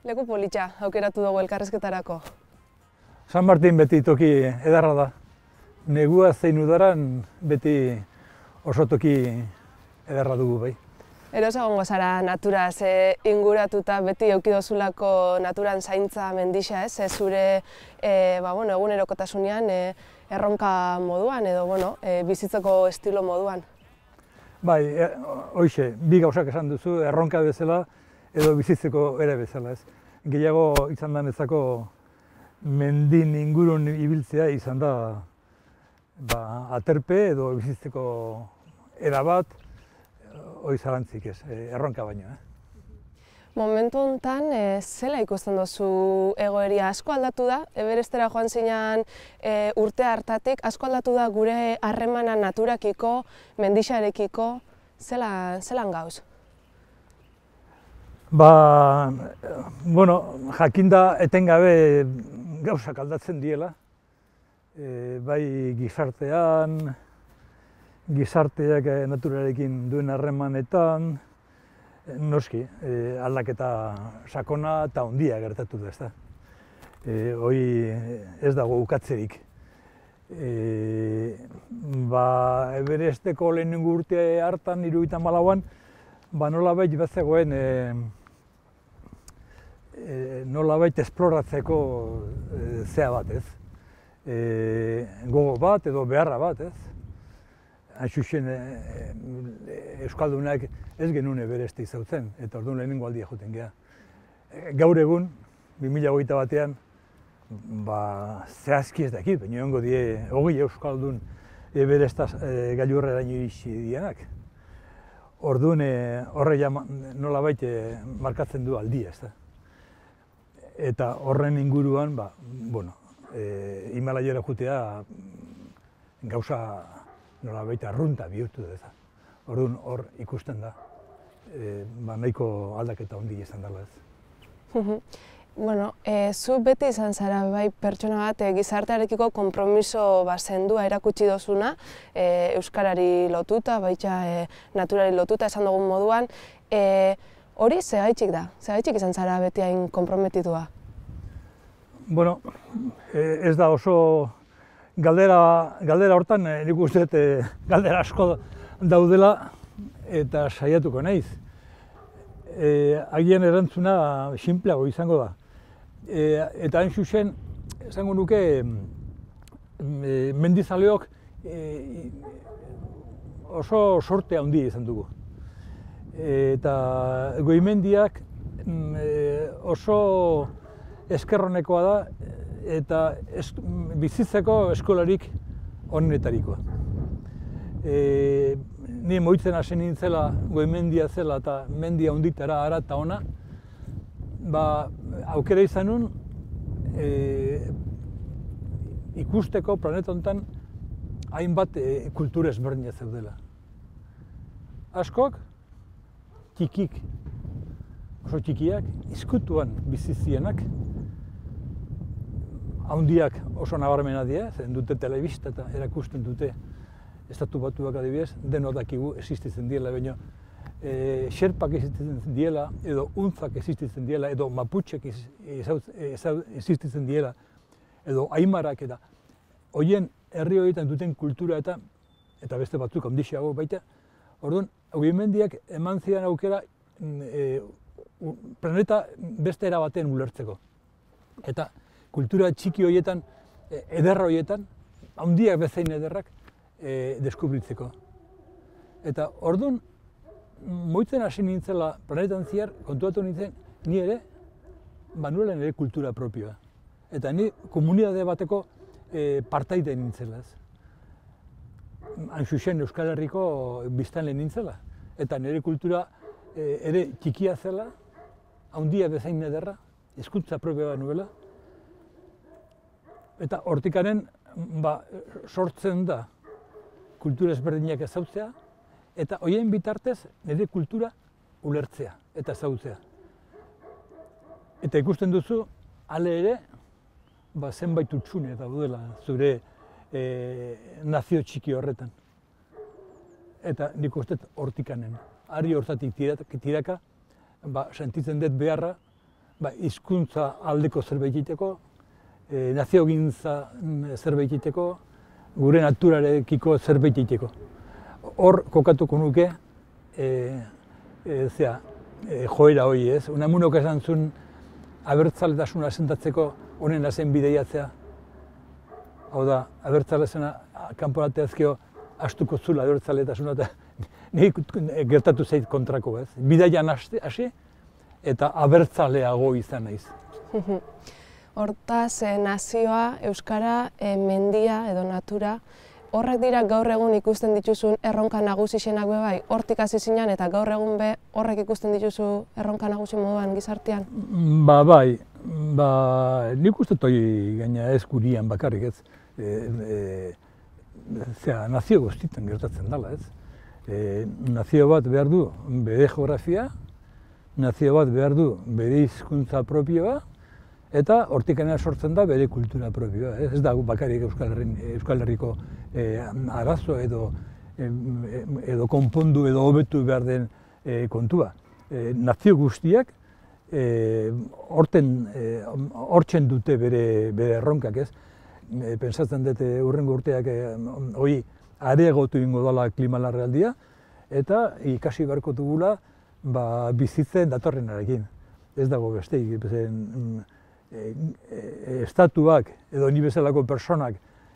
Leku politxa aukeratu dugu elkarrezketarako. San Martin beti toki edarra da. Negua zein udaran beti oso toki edarra dugu bai. Eroz egongo zara naturaz e, inguratuta beti eukidozulako naturan zaintza mendixa ez, ez zure e, ba, bueno, egunerokotasunean e, erronka moduan edo bueno, e, bizitzeko estilo moduan. Bai, e, hoxe, bi gauzak esan duzu, erronka bezala edo bizitzeko ere bezala ez. Gehiago izan da nezako mendin ingurun ibiltzea izan da ba, aterpe edo bizitzeko erabat, hori zarantzik ez, eh, erronka baino. Eh? Momentu honetan, e, zela ikusten duzu egoeria asko aldatu da, eberestera joan zinean e, urte hartatik, asko aldatu da gure harremana naturakiko, mendixarekiko, zela, zelan gauz? Ba, bueno, jakinda etengabe gauzak aldatzen diela, e, bai gizartean, gizarteak eh, naturarekin duen harremanetan, eh, noski, e, aldaketa sakona eta ondia gertatu da, ezta. E, hoi ez dago ukatzerik. E, ba, eberesteko lehenengo urte hartan, iruditan balauan, ba nola baita bezegoen e, e, nola baita esploratzeko e, zea bat, ez. E, gogo bat edo beharra bat, ez hain e, e, Euskaldunak ez genune berezti zautzen, eta orduan lehenengo aldia joten geha. E, gaur egun, 2008 batean, ba, zehazki ez dakit, baina hongo die, hogei Euskaldun e, bereztaz e, gailurra dienak. Orduan e, horre ja nola baite markatzen du aldia, ez da. Eta horren inguruan, ba, bueno, e, Himalaiera jutea gauza nola baita arrunta bihurtu deza. Orduan hor ikusten da, e, ba, nahiko aldaketa handi izan dela ez. bueno, e, zu beti izan zara bai pertsona bat e, gizartearekiko konpromiso bazendua erakutsi dozuna, e, Euskarari lotuta, baita e, naturari lotuta esan dugun moduan, e, hori ze gaitxik da, ze gaitxik izan zara beti hain konprometitua? Bueno, e, ez da oso galdera, galdera hortan eh, nik uste eh, galdera asko daudela eta saiatuko naiz. E, agian erantzuna sinpleago izango da. E, eta hain zuzen, esango nuke, e, mendizaleok e, oso sorte handia izan dugu. E, eta goimendiak mm, oso eskerronekoa da eta es, bizitzeko eskolarik onenetarikoa. E, ni moitzen hasi nintzela goimendia zela eta mendia onditara ara eta ona, ba, aukera izan nun, e, ikusteko planeta honetan hainbat e, kultura ezberdina zeudela. Askok, txikik, oso txikiak, izkutuan bizizienak, haundiak oso nabarmena dira, zen dute telebista eta erakusten dute estatu batuak adibidez, denok dakigu existitzen diela, baina e, xerpak existitzen diela, edo untzak existitzen diela, edo maputxek existitzen diela, edo aimarak eta hoien herri horietan duten kultura eta eta beste batzuk ondixeago baita, orduan, mendiak eman zidan aukera mm, e, planeta beste erabaten ulertzeko. Eta kultura txiki horietan, e, ederra horietan, handiak bezain ederrak, e, deskubritzeko. Eta orduan, moitzen hasi nintzela planetan ziar, kontuatu nintzen, ni ere, manuelen ere kultura propioa. Eta ni komunidade bateko e, partaide nintzela ez. Hain Euskal Herriko biztan lehen nintzela. Eta nire kultura e, ere txikia zela, handia bezain ederra, hizkuntza propioa nuela, eta hortikaren ba, sortzen da kultura ezberdinak ezautzea, eta hoien bitartez nire kultura ulertzea eta ezautzea. Eta ikusten duzu, ale ere, ba, zenbait utxune daudela zure e, nazio txiki horretan. Eta nik hortikanen, ari hortatik tiraka, ba, sentitzen dut beharra, ba, izkuntza aldeko zerbait egiteko, e, naziogintza mm, zerbait egiteko, gure naturarekiko zerbait egiteko. Hor kokatuko nuke, e, e, zera, e, joera hori ez, unamunok esan zuen abertzaletasuna sentatzeko honen azen bideiatzea. Hau da, abertzalezena kanporateazkio astuko zula abertzaletasuna eta nik gertatu zait kontrako ez. Bidaian hasi eta abertzaleago izan naiz. Hortaz, eh, nazioa, euskara, eh, mendia edo natura, horrek dira gaur egun ikusten dituzun erronka nagusi be bai, hortik hasi zinan eta gaur egun be horrek ikusten dituzu erronka nagusi moduan gizartean? Ba, bai, ba, nik uste toi gaina ez gurian bakarrik ez. E, e, nazio guztietan gertatzen dela ez. E, nazio bat behar du bere geografia, nazio bat behar du bere hizkuntza propioa, eta hortikena sortzen da bere kultura propioa. Ez, ez da bakarrik Euskal, Euskal Herriko e, arazo edo, edo konpondu edo hobetu behar den e, kontua. E, nazio guztiak e, horten, e, hortzen dute bere, bere erronkak ez. E, pensatzen dute urrengo urteak e, hoi areagotu ingo dela klimalarrealdia eta ikasi beharko dugula ba, bizitzen datorrenarekin. Ez dago beste, mm, e, e, estatuak edo ni bezalako personak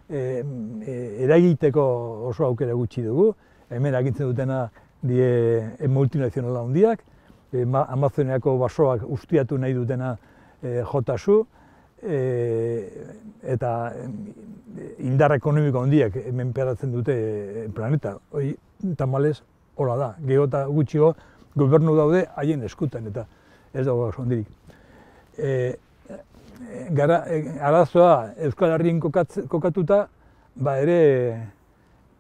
e, e, eragiteko oso aukera gutxi dugu. Hemen agintzen dutena die e, multinazionala handiak, e, Amazoniako basoak ustiatu nahi dutena e, jotasu, e, eta indar ekonomiko handiak hemen peratzen dute planeta. Hoi, tamales, hola da, geota gutxio, gobernu daude haien eskutan eta ez dago oso handirik. E, gara, e, arazoa Euskal Herrien kokatuta, ba ere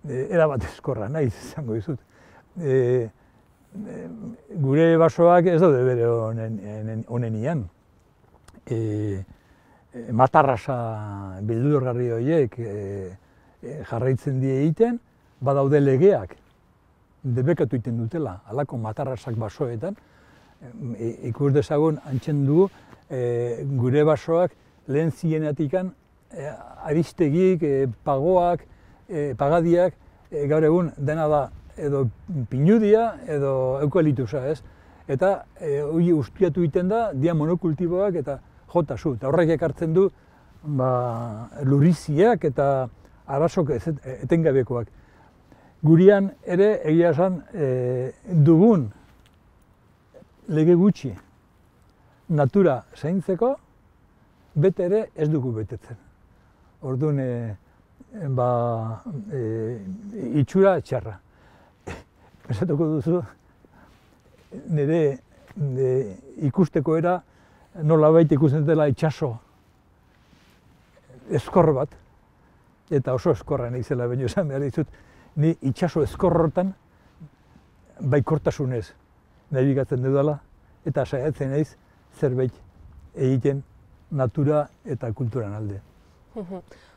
e, erabat eskorra, nahi izango dizut. E, gure basoak ez daude bere honen, honen ian. E, e, matarrasa bildurgarri horiek e, e, jarraitzen die egiten, badaude legeak, debekatu egiten dutela, alako matarrasak basoetan, e, ikus dezagun antzen du e, gure basoak lehen zienatikan e, aristegik, e, pagoak, e, pagadiak, e, gaur egun dena da edo pinudia edo eukalitusa ez. Eta e, hori ustiatu egiten da, dia monokultiboak eta jota zu. Eta horrek ekartzen du ba, luriziak eta arasok etengabekoak gurian ere egia esan e, dugun lege gutxi natura zaintzeko bete ere ez dugu betetzen. Orduan, e, ba, e, itxura txarra. Pensatuko duzu, nire de, ikusteko era nola baita ikusten dela itxaso eskor bat, eta oso eskorra nahi zela baino esan behar ditut, ni itxaso ezkorrotan baikortasunez nabigatzen dudala eta saiatzen naiz zerbait egiten natura eta kulturan alde.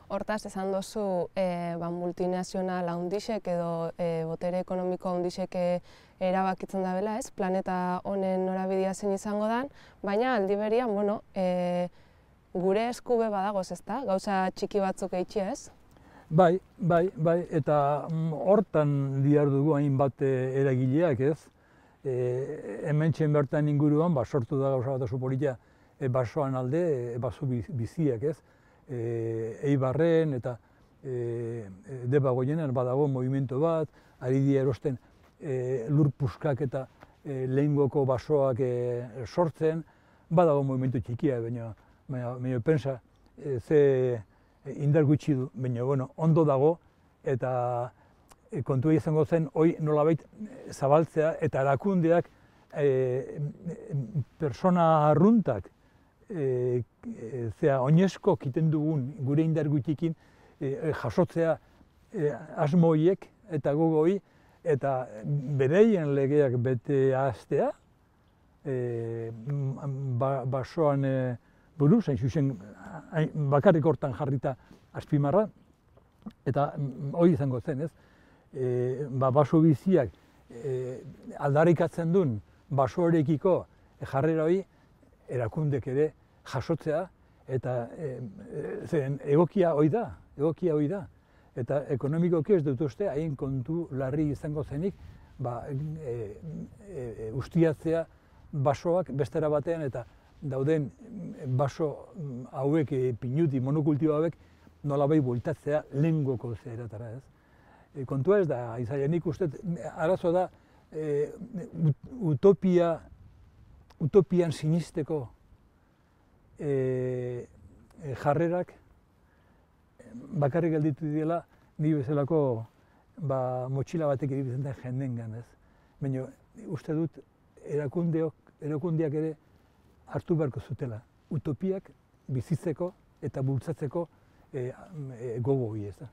Hortaz, esan dozu e, ba, multinazional handixek edo e, botere ekonomiko handixek e, erabakitzen da bela, ez? Planeta honen norabidea zen izango dan, baina aldi berian, bueno, e, gure eskube badagoz, ezta? Gauza txiki batzuk eitxi, ez? Bai, bai, bai, eta mm, hortan diar dugu hainbat eh, eragileak ez. E, hemen bertan inguruan, ba, sortu da gauza bat oso politia, e, basoan alde, e, baso biziak ez. E, eibarren eta e, deba goienan badago movimentu bat, ari dira erosten e, lur puskak eta e, lehengoko basoak e, sortzen, badago movimentu txikia, baina, baina, baina pensa, e, ze indar gutxi du, baina bueno, ondo dago eta e, kontua izango zen hoi nolabait eh, zabaltzea eta erakundeak e, persona arruntak e, zea oinezko kiten dugun gure indar gutxikin jasotzea e, asmoiek eta gogoi eta bereien legeak bete hastea e, ba, basoan e, buruz, hain zuzen, bakarrik hortan jarrita azpimarra, eta hori izango zen, ez? E, ba, baso biziak e, aldarikatzen duen baso horrekiko jarrera hori erakundek ere jasotzea, eta e, zeren egokia hoi da, egokia hoi da. Eta ekonomikoki ez dut uste, hain kontu larri izango zenik, ba, e, e, ustiatzea basoak bestera batean eta dauden baso hauek e, pinuti monokultibo hauek nolabait bueltatzea lengoko zeratara ez. E, kontua ez da, izaila nik uste, arazo da, e, utopia, utopian sinisteko e, e, jarrerak bakarrik gelditu dira ni bezalako ba, motxila batek iribitzen den jenden ez. Baina uste dut erakundeok, erakundeak ere hartu beharko zutela. Utopiak bizitzeko eta bultzatzeko e, e, gogo hori ez da.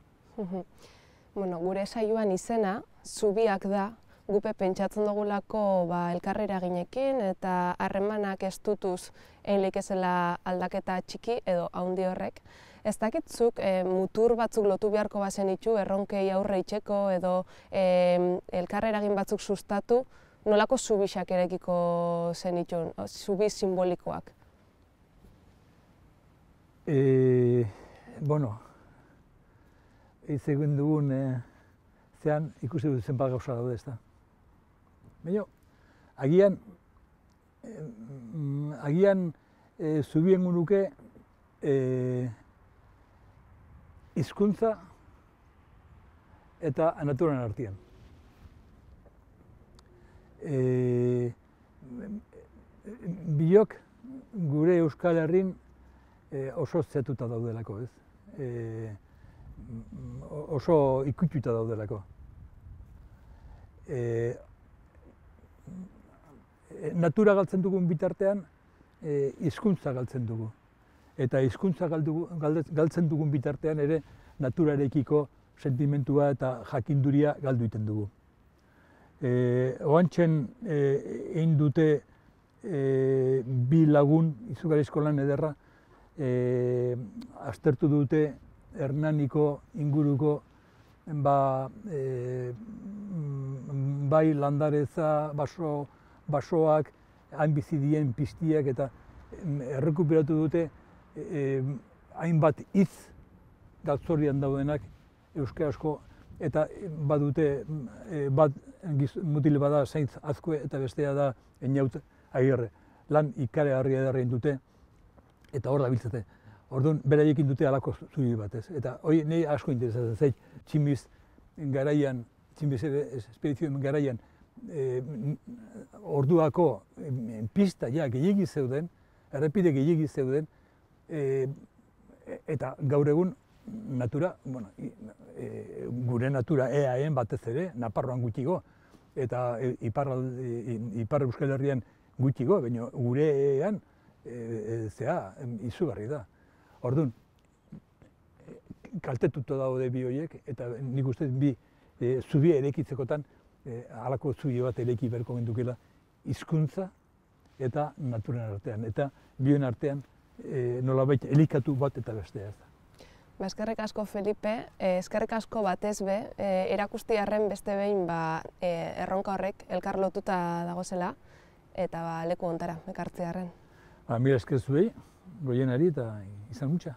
bueno, gure saioan izena, zubiak da, gupe pentsatzen dugulako ba, elkarrera ginekin eta harremanak ez dutuz einlik ezela aldaketa txiki edo haundi horrek. Ez dakitzuk e, mutur batzuk lotu beharko bazen itxu, erronkei aurre itxeko edo e, elkarrera batzuk sustatu, nolako zubixak erekiko zen itxu, zubi simbolikoak? E, bueno, ez egun dugun, e, zean ikusi dut zenbat gauza daude ez da. Baina, agian, eh, agian e, zubien gunuke e, izkuntza eta naturan artean. E, biok gure Euskal Herrin e, oso zetuta daudelako, ez? E, oso ikututa daudelako. E, natura galtzen dugun bitartean, e, hizkuntza galtzen dugu. Eta hizkuntza galtzen dugun bitartean ere naturarekiko sentimentua eta jakinduria galdu egiten dugu. E, oantzen e, egin dute e, bi lagun izugar eskolan ederra, e, aztertu dute Hernaniko inguruko ba, e, bai landareza, baso, basoak, hain bizi dien piztiak eta errekuperatu dute e, hainbat hitz galtzorian daudenak euskarazko eta badute e, bat giz, mutil bada zeintz azkue eta bestea da eniaut agirre. Lan ikare harri edarrein dute eta hor da biltzate. Orduan, beraiekin dute alako zuri batez. Eta hori nahi asko interesatzen zait, tximiz garaian, tximiz espedizioen garaian, e, orduako e, pista ja gehiagi zeuden, errepide gehiagi zeuden, e, eta gaur egun natura, bueno, e, gure natura EAen batez ere, Naparroan gutxigo, eta e, ipar, e, ipar Euskal Herrian gutxigo, baina gure EAen e, e, zea, izugarri da. Orduan, kaltetuto daude bi horiek, eta nik uste bi e, zubi erekitzekotan e, halako zubi bat ereki berko gendukela hizkuntza eta naturen artean. Eta bioen artean e, nolabait elikatu bat eta bestea ez da. Ba, eskerrik asko Felipe, e, eskerrik asko batez be, e, erakusti harren beste behin ba, e, erronka horrek elkar lotuta dagozela eta ba, leku ontara, ekartzi harren. Ba, mira eskerzuei, goienari eta izan mutxa.